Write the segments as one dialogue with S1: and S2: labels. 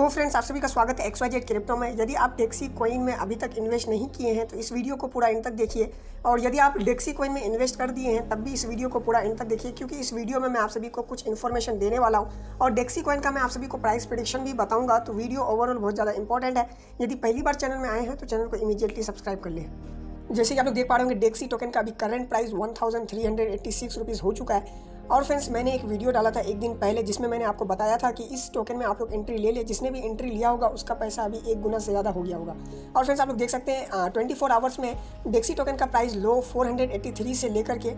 S1: तो फ्रेंड्स आप सभी का स्वागत है एक्स वाई जेड क्रिप्टो में। यदि आप डेक्सी कॉइन में अभी तक इन्वेस्ट नहीं किए हैं तो इस वीडियो को पूरा इन तक देखिए। और यदि आप डेक्सी कॉइन में इन्वेस्ट कर दिए हैं, तब भी इस वीडियो को पूरा इन तक देखिए, क्योंकि इस वीडियो में मैं आप सभी को कुछ इन्फॉर्मेशन देने वाला हूँ। और डेक्सी कॉइन का मैं आप सभी को प्राइस प्रिडिक्शन भी बताऊँगा तो वीडियो ओवरऑल बहुत ज़्यादा इंपॉर्टेंट है। यदि पहली बार चैनल में आए हैं तो चैनल को इमीडिएटली सब्सक्राइब कर लें। जैसे कि आप लोग देख पा रहे होंगे डेक्सी टोकन का अभी current price one thousand three hundred eighty six rupees हो चुका है। और फ्रेंड्स, मैंने एक वीडियो डाला था एक दिन पहले जिसमें मैंने आपको बताया था कि इस टोकन में आप लोग एंट्री ले ले, जिसने भी एंट्री लिया होगा, उसका पैसा अभी एक गुना से ज़्यादा हो गया होगा। और फ्रेंड्स, आप लोग देख सकते हैं ट्वेंटी फोर आवर्स में डेक्सी टोकन का प्राइस लो फोर से लेकर के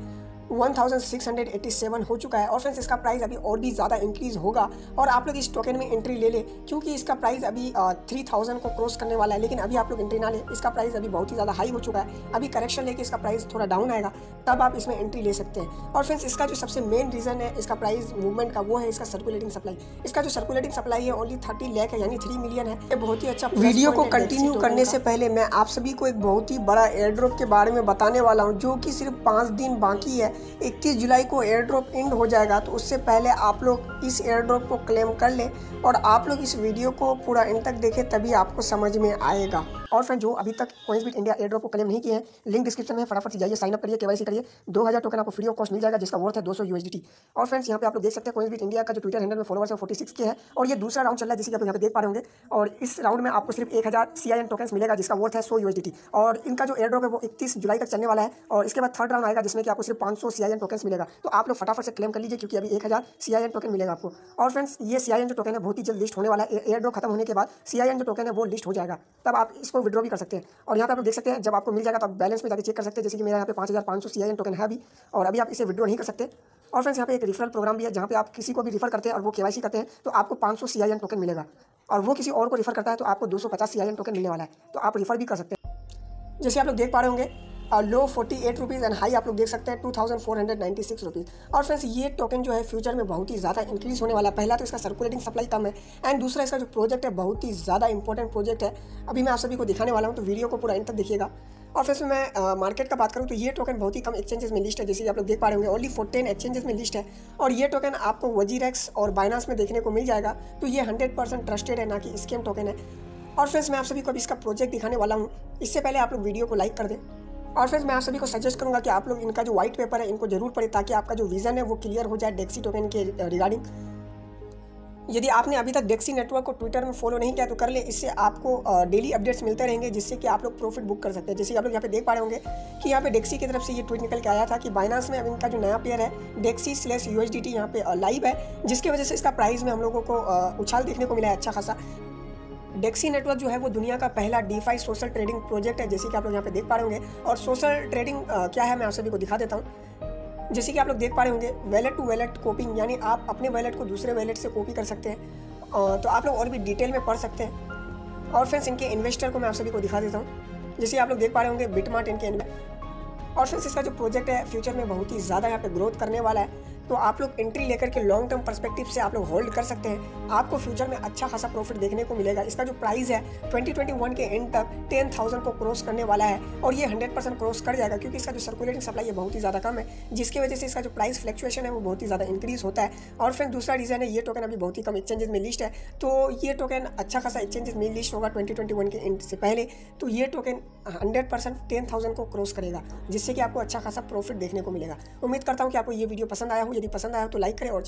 S1: 1687 हो चुका है। और फ्रेंड्स इसका प्राइस अभी और भी ज़्यादा इंक्रीज होगा। और आप लोग इस टोकन में एंट्री ले लें क्योंकि इसका प्राइस अभी थ्री थाउज़ेंड को क्रॉस करने वाला है। लेकिन अभी आप लोग एंट्री ना लें इसका प्राइस अभी बहुत ही ज़्यादा हाई हो चुका है। अभी करेक्शन लेके इसका प्राइस थोड़ा डाउन आएगा तब आप इसमें एंट्री ले सकते हैं। और फ्रेंड्स इसका जो सबसे मेन रीज़न है इसका प्राइस मूवमेंट का वो है इसका सर्कुलेटिंग सप्लाई इसका जो सर्कुलेटिंग सप्लाई है ओनली थर्टी लैक है यानी थ्री मिलियन है। ये बहुत ही अच्छा वीडियो को कंटिन्यू करने से पहले मैं आप सभी को एक बहुत ही बड़ा एयर ड्रॉप के बारे में बताने वाला हूँ जो कि सिर्फ़ पाँच दिन बाकी है। इकतीस जुलाई जुलाई को एयर ड्रॉप इंड हो जाएगा तो उससे पहले आप लोग इस एयर ड्रॉप को क्लेम कर लें और आप लोग इस वीडियो को पूरा इंड तक देखें, तभी आपको समझ में आएगा। और फ्रेंड जो अभी तक कोई भी इंडिया एयर ड्रॉप को क्लेम नहीं किए हैं लिंक डिस्क्रिप्शन में फटाफट जाइए साइन अप करिए केवाईसी करिए। दो हज़ार टोकन आपको फ्री ऑफ़ कॉस्ट मिल जाएगा, जिसका वर्थ है दो सौ यूएसडी और फ्रेंड्स यहाँ पे आप लोग देख सकते हैं कोई भी इंडिया का जो ट्विटर हैंडल में फॉलोवर्स है फोर्टी सिक्स के है, और ये दूसरा राउंड चल रहा है जिसकी आप यहाँ पे देख पा रहे होंगे। और इस राउंड में आपको सिर्फ़ एक हज़ार सी टोकन मिलेगा, जिसका वर्थ है सौ यूएसडी और इनका जो एयर ड्रॉप है वो इकतीस जुलाई तक चलने वाला है, और इसके बाद थर्ड राउंड आएगा, जिसमें कि आपको सिर्फ़ पाँच सौ सी आई एन टोकन मिलेगा। तो आप लोग फटाफट से क्लेम कर लीजिए, क्योंकि अभी एक हज़ार सी आई एन टोकन मिलेगा आपको। और फ्रेंड्स ये सी आई एन जो टोकन है, बहुत ही जल्द लिस्ट होने वाला है। एयर ड्रॉप खत्म होने के बाद सी आई एन जो टोकन है, वो लिस्ट हो जाएगा। तब आप इसको विड्रॉ भी कर सकते हैं। और यहाँ पर आप देख सकते हैं, जब आपको मिल जाएगा तो आप बैलेंस में जाकर चेक कर सकते हैं। जैसे कि मेरा यहाँ पे पाँच हज़ार पाँच सौ सी आई एन टोकन है अभी, और अभी आप इसे विड्रॉ नहीं कर सकते। और फ्रेंड्स यहाँ पे एक रिफरल प्रोग्राम भी है, जहाँ पे आप किसी को भी रिफर करते हैं और वो के करते हैं तो आपको पाँच सौ सी आई एन टोकन मिलेगा। और वो किसी और को रिफर करता है तो आपको दो सौ पचास सी टोकन मिलने वाला है। तो आप रिफर भी कर सकते हैं। जैसे आप लोग देख पा रहे होंगे और low forty eight rupees and high आप लोग देख सकते हैं two thousand four hundred ninety six rupees और फ्रेंड्स ये टोकन जो है फ्यूचर में बहुत ही ज़्यादा इंक्रीज होने वाला पहला तो इसका सर्कुलेटिंग सप्लाई कम है एंड दूसरा इसका जो प्रोजेक्ट है, बहुत ही ज़्यादा इंपॉर्टेंट प्रोजेक्ट है। अभी मैं आप सभी को दिखाने वाला हूँ तो वीडियो को पूरा इन तक देखिएगा। और फिर मैं मार्केट का बात करूँ तो ये टोकन बहुत ही कम एक्सचेंजेस में लिस्ट है, जैसे कि आप लोग देख पा रहे होंगे ओनली फोर्टीन एक्सचेंजेस में लिस्ट है। और ये टोकन आपको वजीरेक्स और बाइनास में देखने को मिल जाएगा। तो ये हंड्रेड परसेंट ट्रस्टेड है, ना कि स्केम टोकन है। और फ्रेंड्स मैं आप सभी को अभी इसका प्रोजेक्ट दिखाने वाला हूँ। इससे पहले आप लोग वीडियो को लाइक कर दें। और फ्रेंड्स मैं आप सभी को सजेस्ट करूँगा कि आप लोग इनका जो व्हाइट पेपर है, इनको ज़रूर पढ़े ताकि आपका जो विजन है वो क्लियर हो जाए डेक्सी टोकन के रिगार्डिंग यदि आपने अभी तक डेक्सी नेटवर्क को ट्विटर में फॉलो नहीं किया तो कर ले। इससे आपको डेली अपडेट्स मिलते रहेंगे, जिससे कि आप लोग प्रॉफिट बुक कर सकते हैं। जैसे आप लोग यहाँ पे देख पा रहे होंगे कि यहाँ पे डेक्सी की तरफ़ से ये ट्वीट निकल के आया था कि बाइनास में अब इनका जो नया पेयर है डेक्सी स्लेस यू यहाँ पे लाइव है, जिसकी वजह से इसका प्राइस में हम लोगों को उछाल देखने को मिला है अच्छा खासा। डेक्सी नेटवर्क जो है वो दुनिया का पहला डीफाई सोशल ट्रेडिंग प्रोजेक्ट है, जैसे कि आप लोग यहाँ पे देख पा रहे होंगे। और सोशल ट्रेडिंग क्या है मैं आप सभी को दिखा देता हूँ। जैसे कि आप लोग देख पा रहे होंगे वैलेट टू वैलेट कॉपिंग यानी आप अपने वैलेट को दूसरे वैलेट से कॉपी कर सकते हैं। तो आप लोग और भी डिटेल में पढ़ सकते हैं। और फ्रेंड्स इनके इन्वेस्टर को मैं आप सभी को दिखा देता हूँ। जैसे आप लोग देख पा रहे होंगे बिटमार्ट इनके और फ्रेंड्स इसका जो प्रोजेक्ट है फ्यूचर में बहुत ही ज़्यादा यहाँ पे ग्रोथ करने वाला है। तो आप लोग एंट्री लेकर के लॉन्ग टर्म परस्पेक्टिव से आप लोग होल्ड कर सकते हैं। आपको फ्यूचर में अच्छा खासा प्रॉफिट देखने को मिलेगा। इसका जो प्राइस है 2021 के एंड तक 10,000 को क्रॉस करने वाला है और ये 100 परसेंट क्रॉस कर जाएगा क्योंकि इसका जो सर्कुलेटिंग सप्लाई है बहुत ही ज़्यादा कम है जिसकी वजह से इसका जो प्राइस फ्लक्चुएशन है वो बहुत ही ज़्यादा इंक्रीज होता है। और फिर दूसरा रीज़न है ये टोकन अभी बहुत ही कम एक्सचेंजेस में लिस्ट है। तो ये टोकन अच्छा खासा एक्सचेंजेस में लिस्ट होगा ट्वेंटी के एंड से पहले। तो ये टोकन हंड्रेड परसेंट को क्रॉस करेगा जिससे कि आपको अच्छा खासा प्रॉफिट देखने को मिलेगा। उम्मीद करता हूँ कि आपको ये वीडियो पसंद आया हो यदि पसंद आया तो लाइक करें और